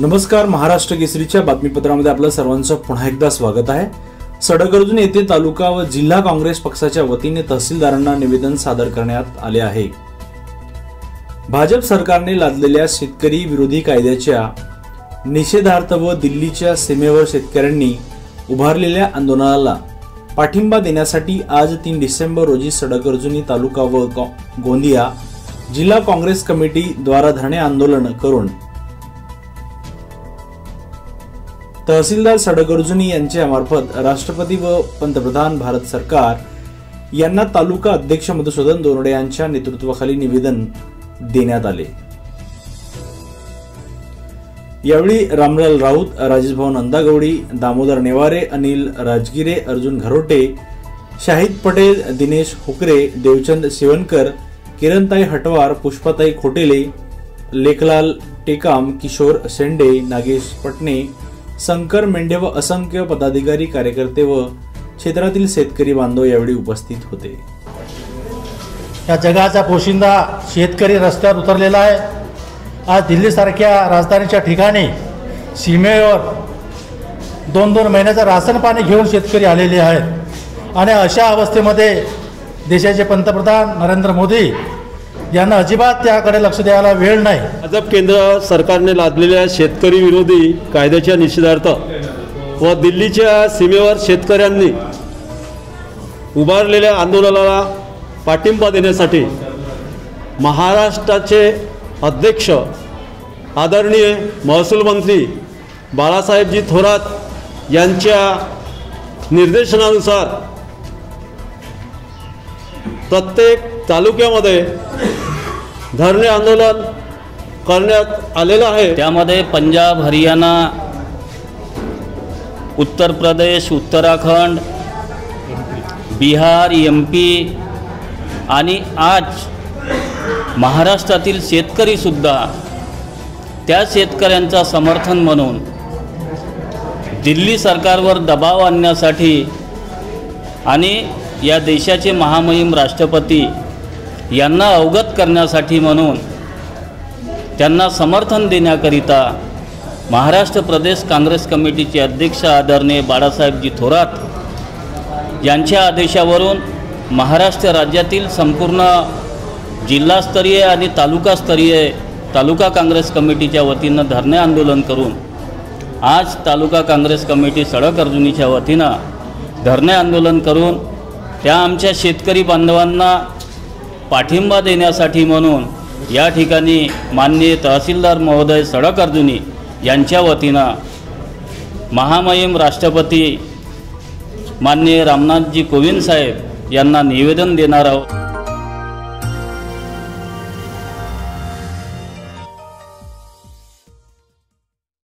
नमस्कार महाराष्ट्र केसरीच्या बातमीपत्रामध्ये आपलं सर्वांचं पुन्हा एकदा स्वागत आहे. सडकर्जून येथे तालुका व जिल्हा काँग्रेस पक्षाच्या वतीने तहसीलदारांना निवेदन सादर करण्यात आले आहे. भाजप सरकारने लादलेल्या शेतकरी विरोधी कायद्याच्या निषेधार्थ व दिल्लीच्या सीमेवर शेतकऱ्यांनी उभारलेल्या आंदोलनाला पाठिंबा देण्यासाठी आज तीन डिसेंबर रोजी सडकर्जुनी तालुका व गोंदिया जिल्हा काँग्रेस कमिटी द्वारा धरणे आंदोलन करून तहसीलदार सडगर्जुनी यांच्यामार्फत यांच्या मार्फत राष्ट्रपती व पंतप्रधान भारत सरकार यांना तालुका अध्यक्ष मधुसूदन दोरडे यांच्या नेतृत्वाखाली निवेदन देण्यात आले. यावेळी रामलाल राऊत राजेशभाऊ नंदागौडी दामोदर नेवारे अनिल राजगिरे अर्जुन घरोटे शाहिद पटेल दिनेश हुकरे देवचंद शिवनकर किरणताई हटवार पुष्पाताई खोटेले लेखलाल टेकाम किशोर शेंडे नागेश पटणे शंकर मेंढे व असंख्य पदाधिकारी कार्यकर्ते व क्षेत्रातील शेतकरी बांधव यावेळी उपस्थित होते. या जगाचा पोशिंदा शेतकरी रस्त्यावर उतरलेला आहे. आज दिल्लीसारख्या राजधानीच्या ठिकाणी सीमेवर दोन दोन महिन्याचं राशन पाणी घेऊन शेतकरी आलेले आहेत. आणि अशा अवस्थेमध्ये देशाचे पंतप्रधान नरेंद्र मोदी यांना अजिबात त्याकडे लक्ष द्यायला वेळ नाही. भाजप केंद्र सरकारने लादलेल्या शेतकरी विरोधी कायद्याच्या निषेधार्थ व दिल्लीच्या सीमेवर शेतकऱ्यांनी उभारलेल्या आंदोलनाला पाठिंबा देण्यासाठी महाराष्ट्राचे अध्यक्ष आदरणीय महसूल मंत्री बाळासाहेबजी थोरात यांच्या निर्देशनानुसार प्रत्येक तालुक्यामध्ये धरणे आंदोलन करण्यात आलेलं आहे. त्यामध्ये पंजाब हरियाणा उत्तर प्रदेश उत्तराखंड बिहार एम पी आणि आज महाराष्ट्रातील शेतकरीसुद्धा त्या शेतकऱ्यांचा समर्थन म्हणून दिल्ली सरकारवर दबाव आणण्यासाठी आणि या देशाचे महामहिम राष्ट्रपती यांना अवगत करण्यासाठी म्हणून त्यांना समर्थन देण्याकरिता महाराष्ट्र प्रदेश काँग्रेस कमिटीचे अध्यक्ष आदरणीय बाळासाहेबजी थोरात यांच्या आदेशावरून महाराष्ट्र राज्यातील संपूर्ण जिल्हास्तरीय आणि तालुकास्तरीय तालुका काँग्रेस कमिटीच्या वतीनं धरणे आंदोलन करून आज तालुका काँग्रेस कमिटी सडक अर्जुनीच्या वतीनं धरणे आंदोलन करून त्या आमच्या शेतकरी बांधवांना पाठिंबा देण्यासाठी म्हणून या ठिकाणी माननीय तहसीलदार महोदय सडक अर्जुनी यांच्या वतीनं महामहिम राष्ट्रपती माननीय रामनाथजी कोविंद साहेब यांना निवेदन देणार आहोत.